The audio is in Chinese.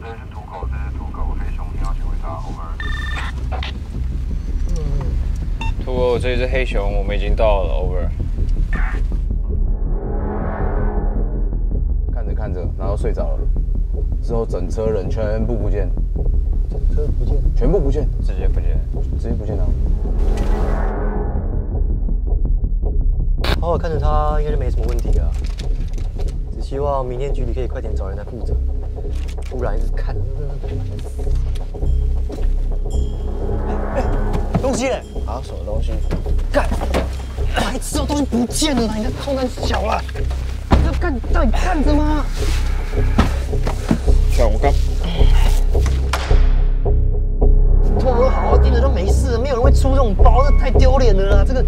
这是土狗，这是土狗，黑熊，你要请回答，over。土狗，这里是黑熊，我们已经到了，over。看着看着，然后睡着了，之后整车人全部不见，车不见，全部不见，直接不见。直接不见了。好好看着他，应该就没什么问题了。只希望明天局里可以快点找人来负责，不然一直看，东西嘞！啊，什么东西？干！白痴哦，东西不见了啦！你的空单小了，你要干到底干着吗？小红刚，托我好好盯着都没事，没有人会出这种包，这太丢脸了啦！这个。